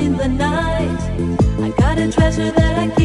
in the night. I got a treasure that I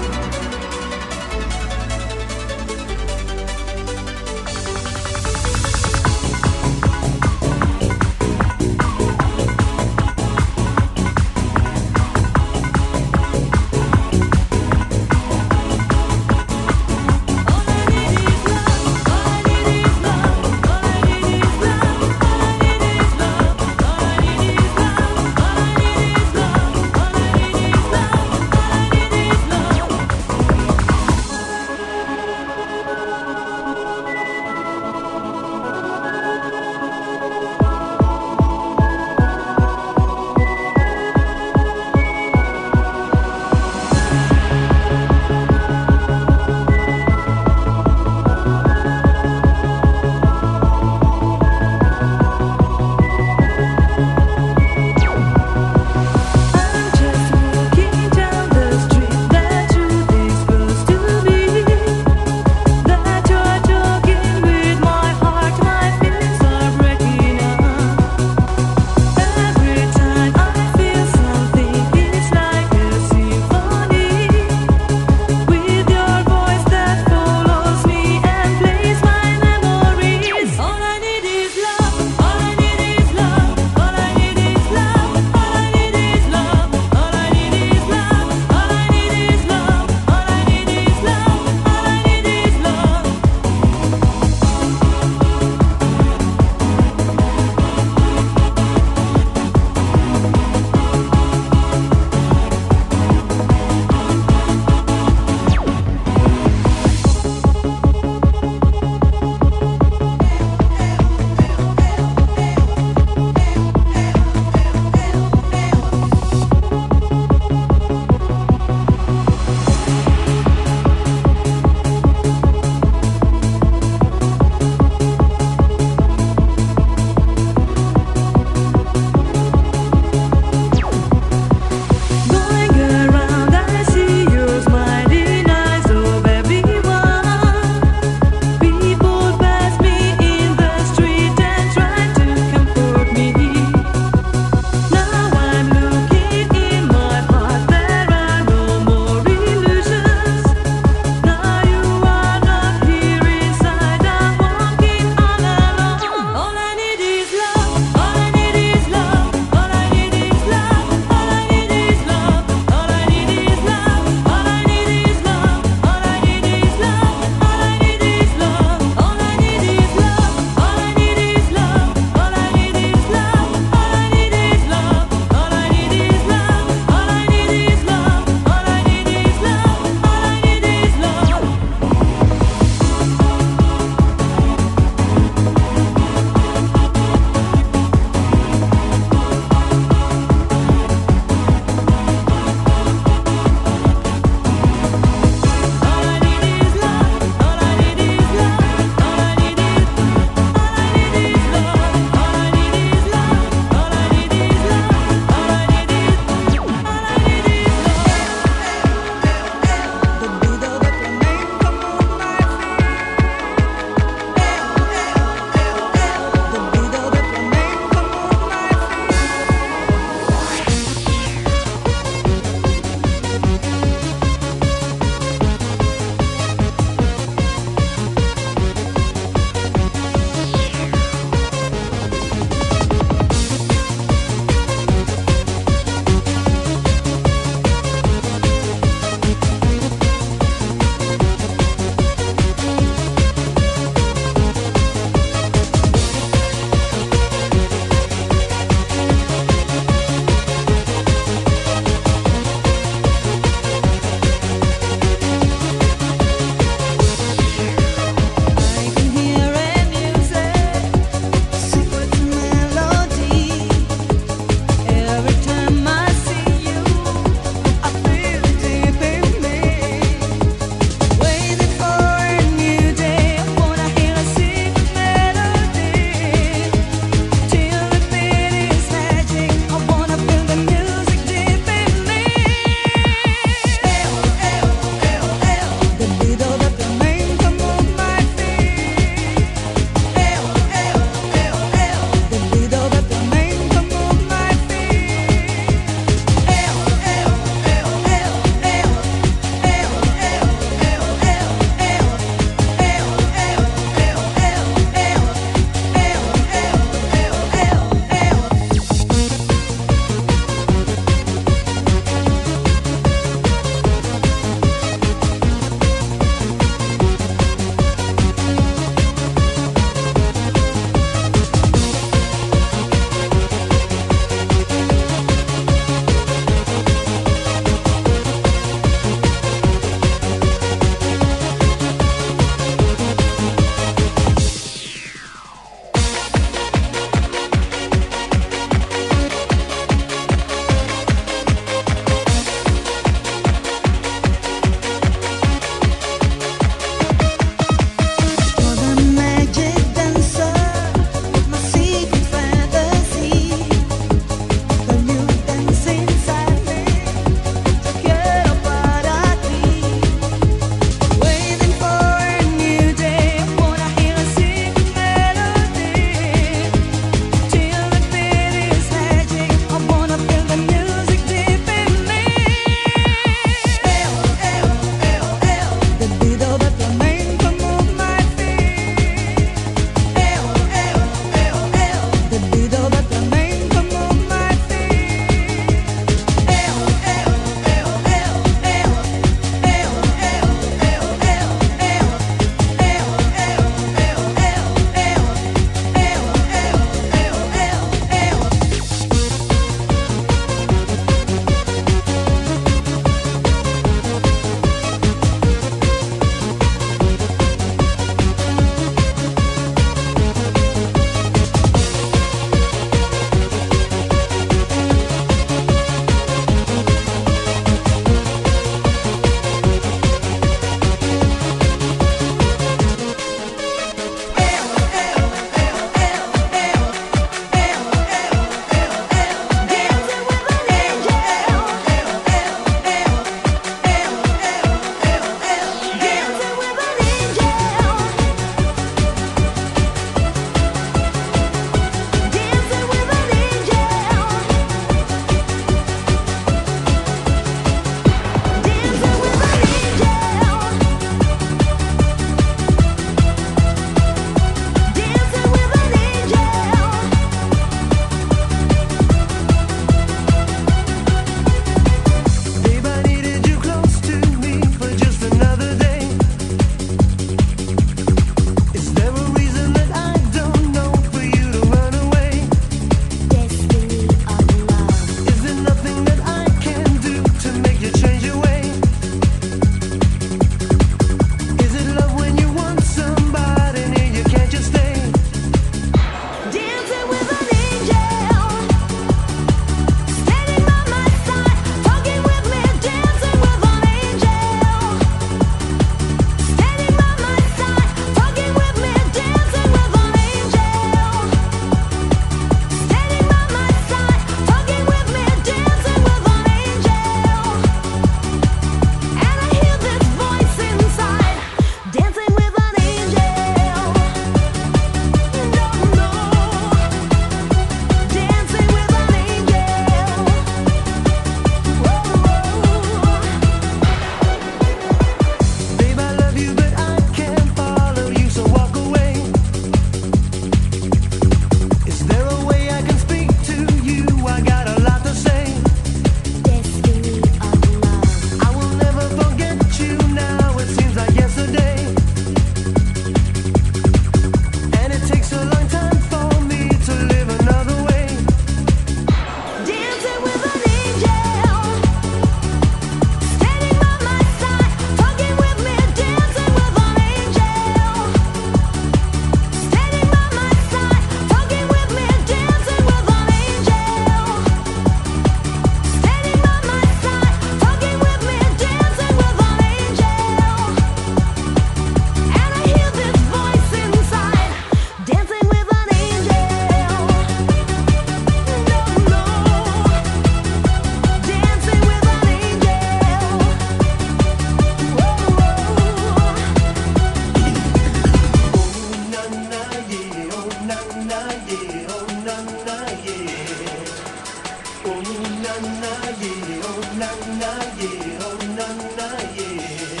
na na yeah, oh na na yeah.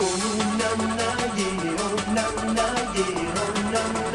Oh na na yeah, oh na na yeah, oh na na.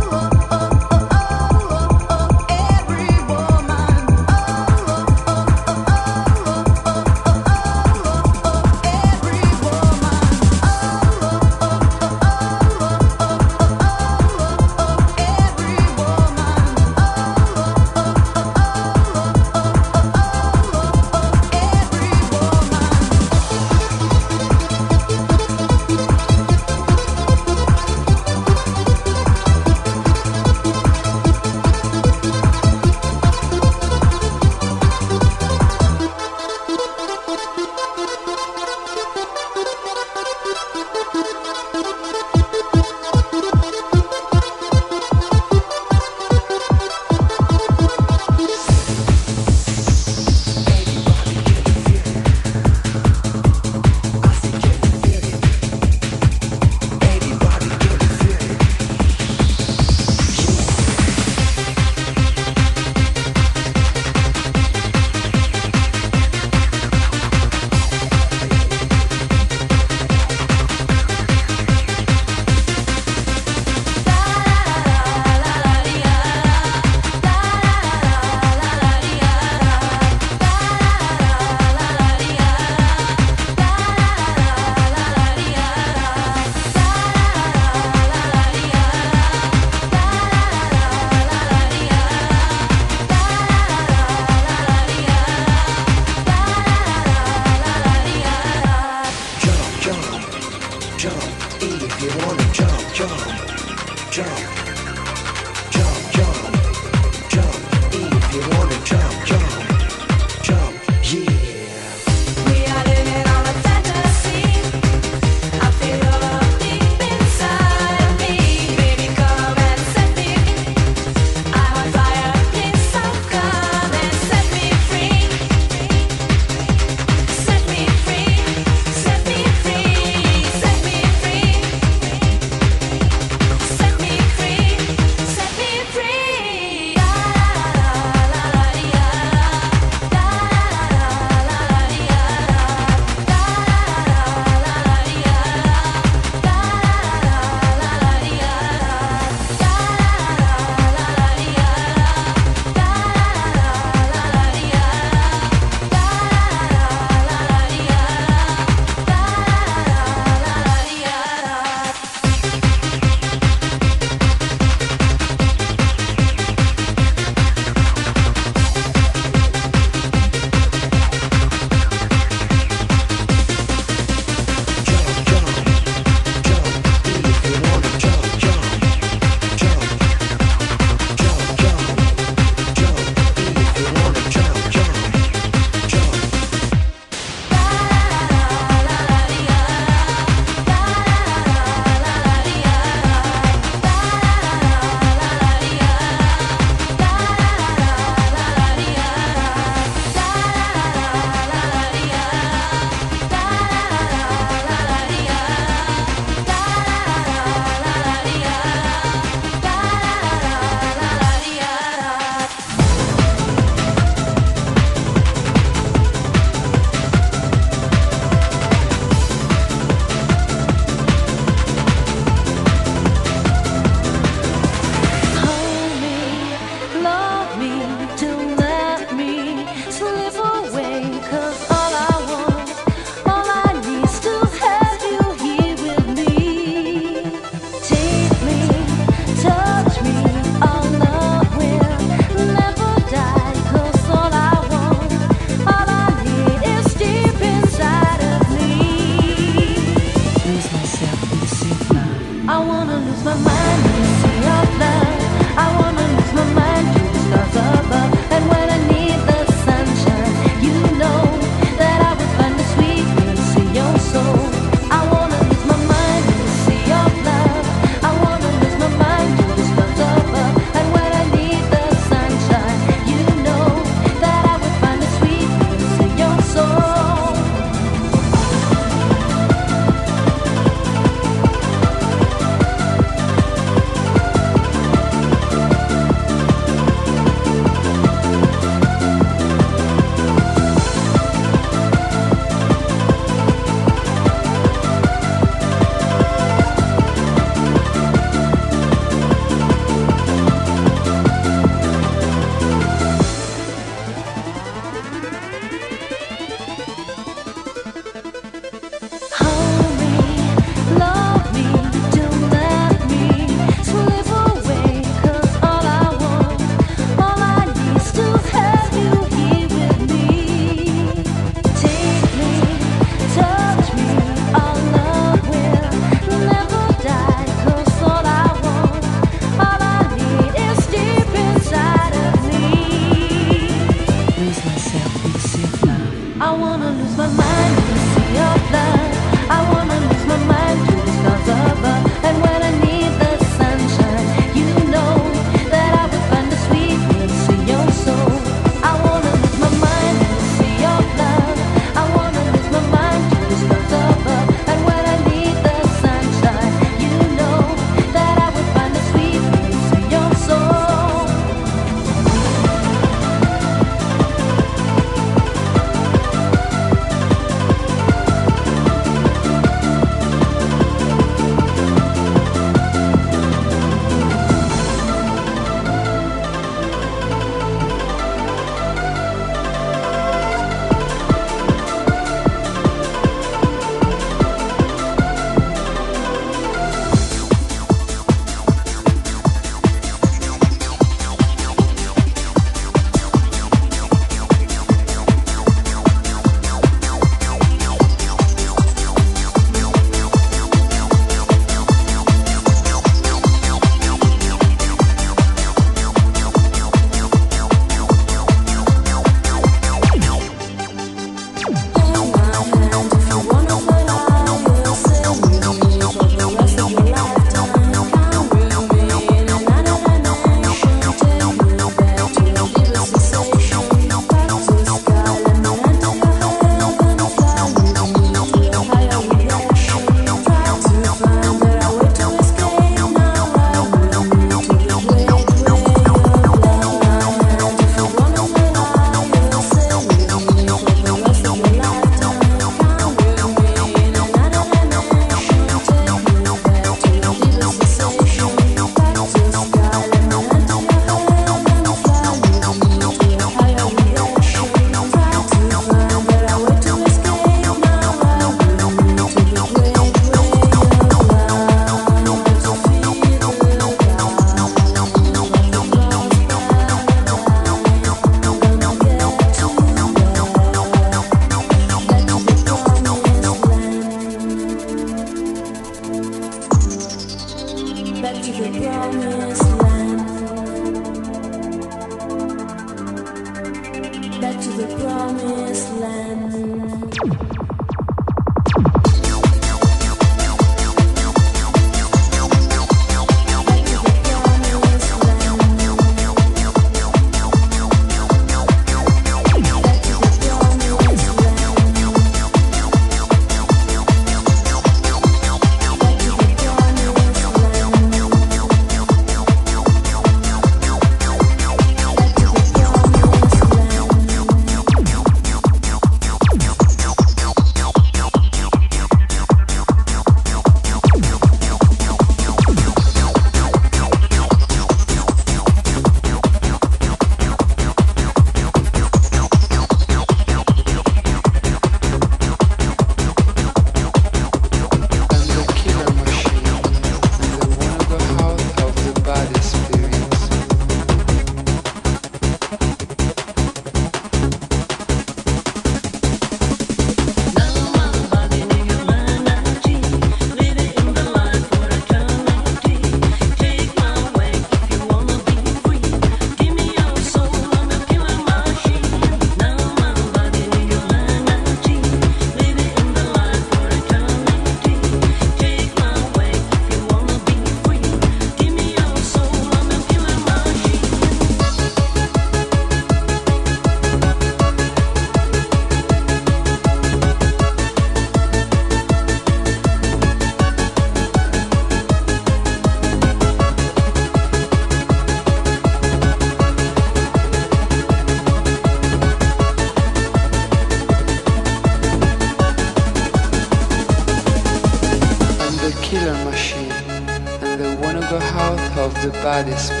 everybody's